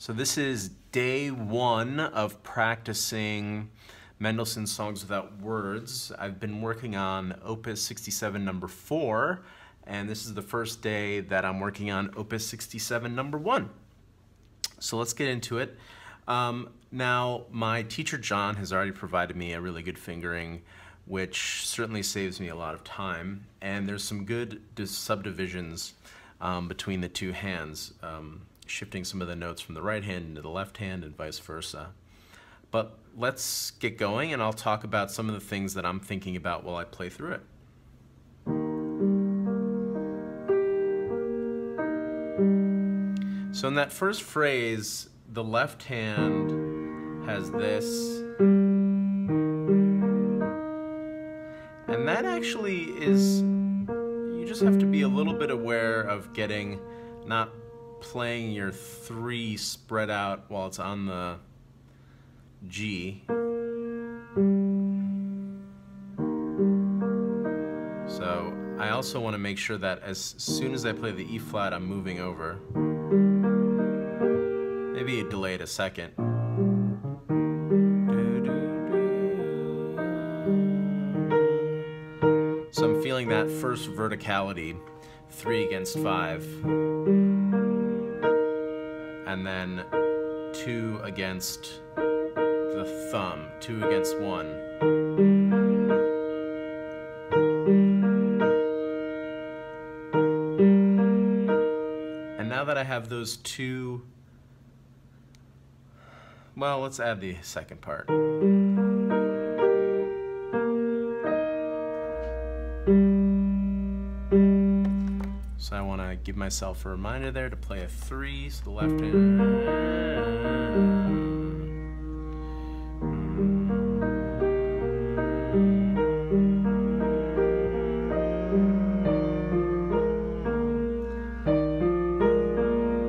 So this is day one of practicing Mendelssohn's Songs Without Words. I've been working on Opus 67 number four, and this is the first day that I'm working on Opus 67 number one. So let's get into it. Um, now, my teacher John has already provided me a really good fingering, which certainly saves me a lot of time, and there's some good subdivisions um, between the two hands. Um, shifting some of the notes from the right hand into the left hand and vice versa. But let's get going and I'll talk about some of the things that I'm thinking about while I play through it. So in that first phrase, the left hand has this. And that actually is, you just have to be a little bit aware of getting not playing your three spread out while it's on the G. So I also want to make sure that as soon as I play the E flat, I'm moving over. Maybe delay it a second. So I'm feeling that first verticality, three against five and then two against the thumb, two against one. And now that I have those two, well, let's add the second part. Give myself a reminder there to play a three, so the left hand.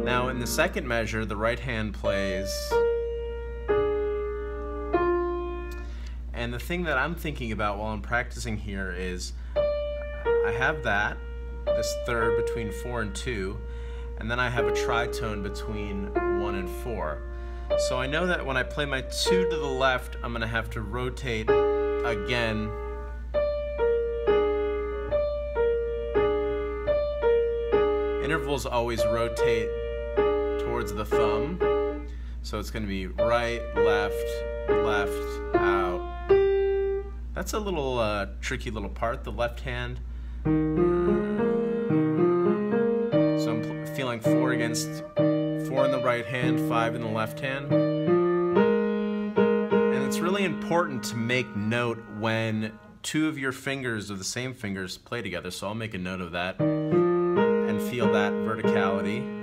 Now in the second measure, the right hand plays. And the thing that I'm thinking about while I'm practicing here is I have that, this third between four and two, and then I have a tritone between one and four. So I know that when I play my two to the left, I'm gonna have to rotate again. Intervals always rotate towards the thumb. So it's gonna be right, left, left, out. That's a little uh, tricky little part, the left hand. Four against four in the right hand, five in the left hand. And it's really important to make note when two of your fingers of the same fingers play together. So I'll make a note of that and feel that verticality.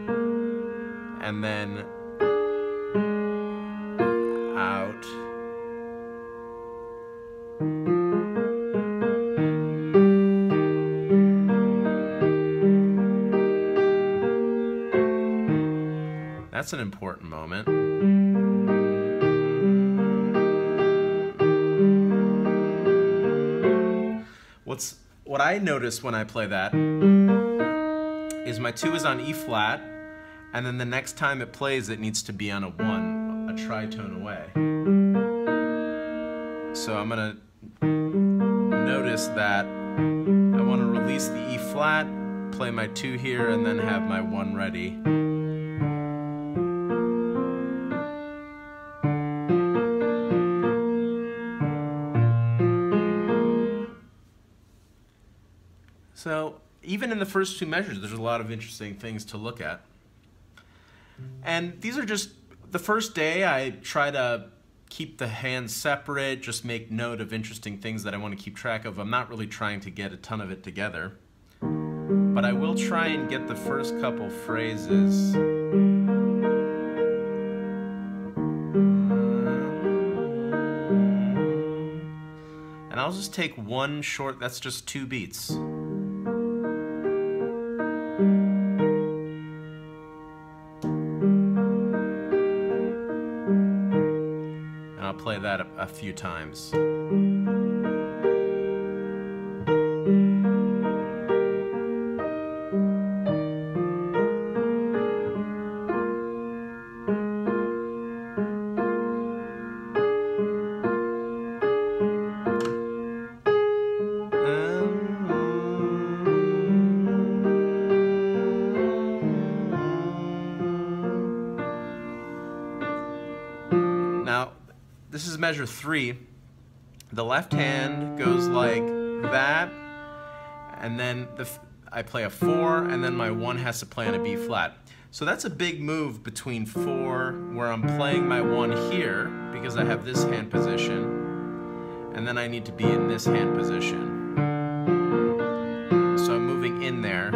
And then That's an important moment. What's what I notice when I play that is my two is on E flat, and then the next time it plays, it needs to be on a one, a tritone away. So I'm gonna notice that I want to release the E flat, play my two here, and then have my one ready. So even in the first two measures, there's a lot of interesting things to look at. And these are just, the first day I try to keep the hands separate, just make note of interesting things that I want to keep track of. I'm not really trying to get a ton of it together. But I will try and get the first couple phrases. And I'll just take one short, that's just two beats. A, few times. This is measure three. The left hand goes like that, and then the, I play a four, and then my one has to play on a B flat. So that's a big move between four, where I'm playing my one here, because I have this hand position, and then I need to be in this hand position. So I'm moving in there.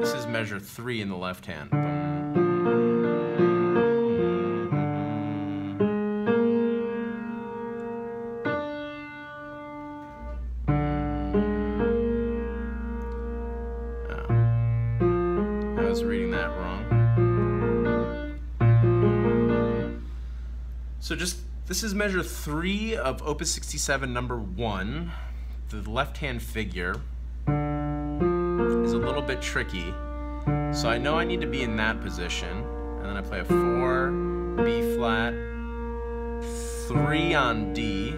This is measure three in the left hand. I So just, this is measure three of Opus 67 number one. The left-hand figure is a little bit tricky. So I know I need to be in that position. And then I play a four, B flat, three on D.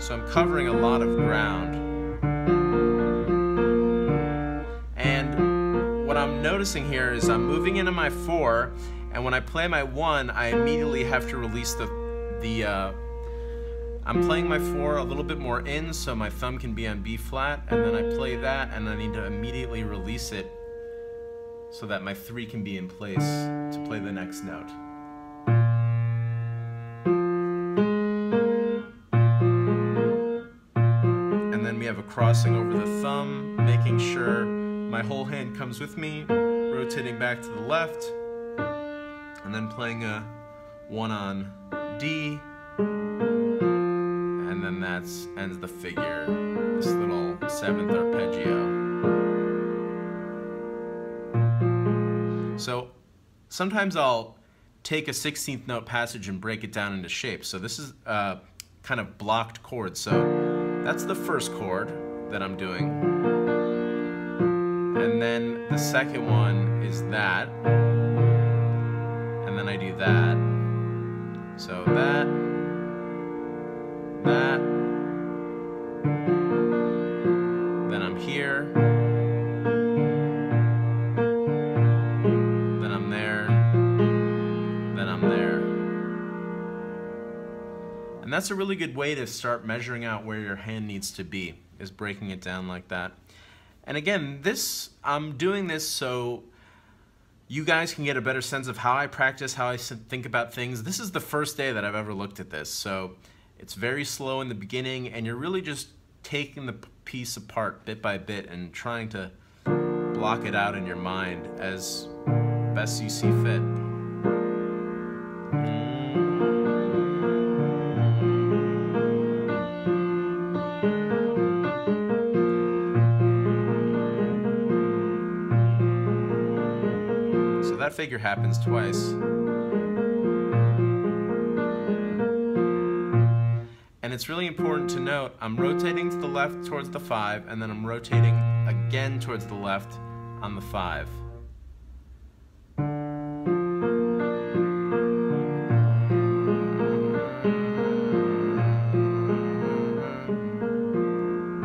So I'm covering a lot of ground. And what I'm noticing here is I'm moving into my four, and when I play my one, I immediately have to release the, the uh, I'm playing my four a little bit more in so my thumb can be on B flat, and then I play that, and I need to immediately release it so that my three can be in place to play the next note. And then we have a crossing over the thumb, making sure my whole hand comes with me, rotating back to the left, and then playing a one on D, and then that's ends the figure, this little seventh arpeggio. So sometimes I'll take a 16th note passage and break it down into shapes. So this is a kind of blocked chord. So that's the first chord that I'm doing. And then the second one is that. Then I do that. So that, that, then I'm here, then I'm there, then I'm there. And that's a really good way to start measuring out where your hand needs to be, is breaking it down like that. And again, this I'm doing this so you guys can get a better sense of how I practice, how I think about things. This is the first day that I've ever looked at this, so it's very slow in the beginning, and you're really just taking the piece apart bit by bit and trying to block it out in your mind as best you see fit. That figure happens twice. And it's really important to note, I'm rotating to the left towards the 5, and then I'm rotating again towards the left on the 5.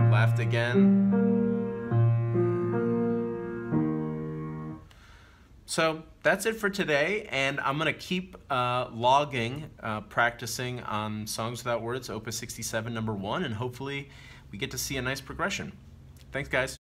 Left again. So that's it for today, and I'm to keep uh, logging, uh, practicing on Songs Without Words, Opus 67, number one, and hopefully we get to see a nice progression. Thanks, guys.